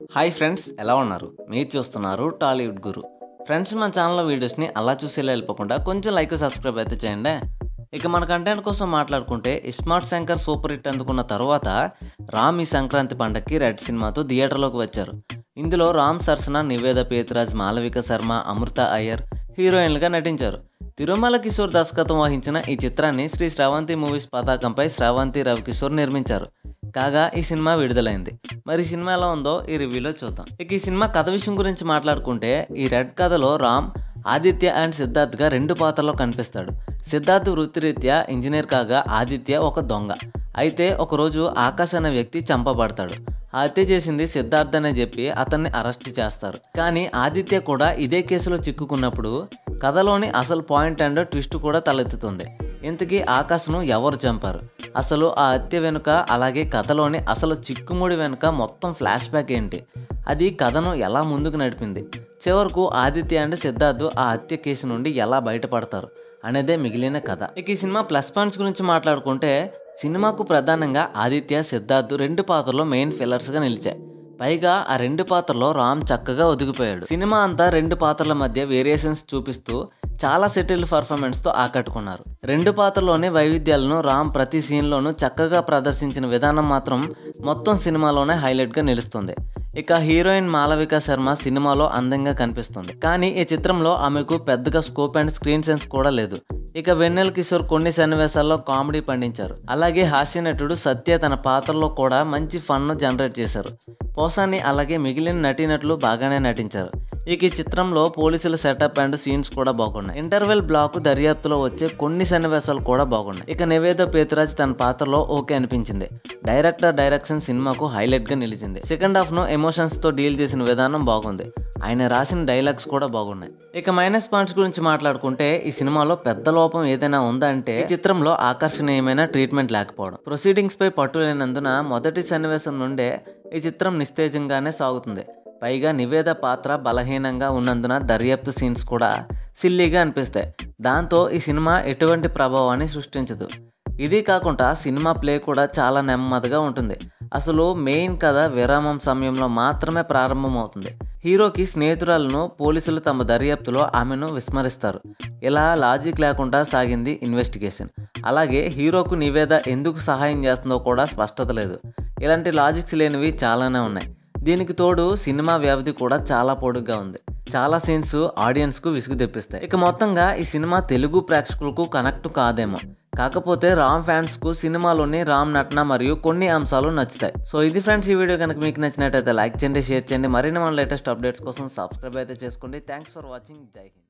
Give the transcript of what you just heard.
Hi friends ఎలా ఉన్నారు? మీరు చూస్తున్నారు టాలీవుడ్ గురు. ఫ్రెండ్స్ మన ఛానల్లో వీడియోస్ని అలా చూసేలా వెళ్ళిపోకుండా కొంచెం లైక్ సబ్స్క్రైబ్ అయితే చేయండి. ఇక మన కంటెంట్ కోసం మాట్లాడుకుంటే స్మార్ట్ శంకర్ సూపర్ హిట్ అందుకున్న తర్వాత రామ్ ఈ సంక్రాంతి పండగకి రెడ్ సినిమాతో థియేటర్లోకి వచ్చారు. ఇందులో రామ్ సరసన నివేద పేతిరాజ్ మాలవిక శర్మ అమృత అయ్యర్ హీరోయిన్లుగా నటించారు. తిరుమల కిషోర్ దర్శకత్వం వహించిన ఈ చిత్రాన్ని శ్రీ శ్రావంతి మూవీస్ పతాకంపై శ్రావంతి రవికిషోర్ నిర్మించారు. కాగా ఈ సినిమా విడుదలైంది. మరి సినిమా ఎలా ఉందో ఈ రివ్యూలో చూద్దాం. ఇక ఈ సినిమా కథ విషయం గురించి మాట్లాడుకుంటే ఈ రెడ్ కథలో రామ్ ఆదిత్య అండ్ సిద్ధార్థ్గా రెండు పాత్రలో కనిపిస్తాడు. సిద్ధార్థ్ వృత్తిరీత్యా ఇంజనీర్ కాగా ఆదిత్య ఒక దొంగ. అయితే ఒకరోజు ఆకాశ్ అనే వ్యక్తి చంపబడతాడు. హత్య చేసింది సిద్ధార్థ్ అనే చెప్పి అతన్ని అరెస్ట్ చేస్తారు. కానీ ఆదిత్య కూడా ఇదే కేసులో చిక్కుకున్నప్పుడు కథలోని అసలు పాయింట్ అండ్ ట్విస్ట్ కూడా తలెత్తుతుంది. ఇంతకీ ఆకాశ్ను ఎవరు చంపారు? అసలు ఆ హత్య వెనుక అలాగే కథలోని అసలు చిక్కుముడి వెనుక మొత్తం ఫ్లాష్ బ్యాక్ ఏంటి? అది కథను ఎలా ముందుకు నడిపింది? చివరకు ఆదిత్య అండ్ సిద్ధార్థ్ ఆ హత్య కేసు నుండి ఎలా బయటపడతారు అనేదే మిగిలిన కథ. ఇక ఈ సినిమా ప్లస్ పాయింట్స్ గురించి మాట్లాడుకుంటే సినిమాకు ప్రధానంగా ఆదిత్య సిద్ధార్థ్ రెండు పాత్రలో మెయిన్ ఫిల్లర్స్గా నిలిచాయి. పైగా ఆ రెండు పాత్రలో రామ్ చక్కగా ఒదిగిపోయాడు. సినిమా అంతా రెండు పాత్రల మధ్య వేరియేషన్స్ చూపిస్తూ చాలా సెటిల్డ్ పర్ఫార్మెన్స్తో ఆకట్టుకున్నారు. రెండు పాత్రలోని వైవిధ్యాలను రామ్ ప్రతి సీన్లోనూ చక్కగా ప్రదర్శించిన విధానం మాత్రం మొత్తం సినిమాలోనే హైలైట్గా నిలుస్తుంది. ఇక హీరోయిన్ మాలవిక శర్మ సినిమాలో అందంగా కనిపిస్తుంది. కానీ ఈ చిత్రంలో ఆమెకు పెద్దగా స్కోప్ అండ్ స్క్రీన్ సెన్స్ కూడా లేదు. ఇక వెన్నెల కిషోర్ కొన్ని సన్నివేశాల్లో కామెడీ పండించారు. అలాగే హాస్య నటుడు సత్య తన పాత్రలో కూడా మంచి ఫన్ను జనరేట్ చేశారు. పోసాని అలాగే మిగిలిన నటీనటులు బాగానే నటించారు. ఇక ఈ చిత్రంలో పోలీసుల సెటప్ అండ్ సీన్స్ కూడా బాగున్నాయి. ఇంటర్వెల్ బ్లాక్ దర్యాప్తులో వచ్చే కొన్ని సన్నివేశాలు కూడా బాగున్నాయి. ఇక నివేద పేతురాజ్ తన పాత్రలో ఓకే అనిపించింది. డైరెక్టర్ డైరెక్షన్ సినిమాకు హైలైట్గా నిలిచింది. సెకండ్ హాఫ్ను ఎమోషన్స్తో డీల్ చేసిన విధానం బాగుంది. ఆయన రాసిన డైలాగ్స్ కూడా బాగున్నాయి. ఇక మైనస్ పాయింట్స్ గురించి మాట్లాడుకుంటే ఈ సినిమాలో పెద్ద లోపం ఏదైనా ఉందా అంటే ఈ చిత్రంలో ఆకర్షణీయమైన ట్రీట్మెంట్ లేకపోవడం. ప్రొసీడింగ్స్ పై పట్టు లేనందున మొదటి సన్నివేశం నుండే ఈ చిత్రం నిస్తేజంగానే సాగుతుంది. పైగా నివేద పాత్ర బలహీనంగా ఉన్నందున దర్యాప్తు సీన్స్ కూడా సిల్లీగా అనిపిస్తాయి. దాంతో ఈ సినిమా ఎటువంటి ప్రభావాన్ని సృష్టించదు. ఇది కాకుండా సినిమా ప్లే కూడా చాలా నెమ్మదిగా ఉంటుంది. అసలు మెయిన్ కథ విరామం సమయంలో మాత్రమే ప్రారంభమవుతుంది. హీరోకి స్నేహితురాలను పోలీసులు తమ దర్యాప్తులో ఆమెను విస్మరిస్తారు. ఇలా లాజిక్ లేకుండా సాగింది ఇన్వెస్టిగేషన్. అలాగే హీరోకు నివేద ఎందుకు సహాయం చేస్తుందో కూడా స్పష్టత లేదు. ఇలాంటి లాజిక్స్ లేనివి చాలానే ఉన్నాయి. దీనికి తోడు సినిమా వ్యవధి కూడా చాలా పొడుగ్గా ఉంది. చాలా సీన్స్ ఆడియన్స్కు విసుగు తెప్పిస్తాయి. ఇక మొత్తంగా ఈ సినిమా తెలుగు ప్రేక్షకులకు కనెక్ట్ కాదేమో. కాకపోతే రామ్ ఫ్యాన్స్కు సినిమాలోని రామ్ నటన మరియు కొన్ని అంశాలు నచ్చుతాయి. సో ఇది ఫ్రెండ్స్ ఈ వీడియో కనుక మీకు నచ్చినట్టయితే లైక్ చేయండి షేర్ చేయండి. మరిన్ని మన లేటెస్ట్ అప్డేట్స్ కోసం సబ్స్క్రైబ్ అయితే చేసుకోండి. Thanks for watching. జై హింద్.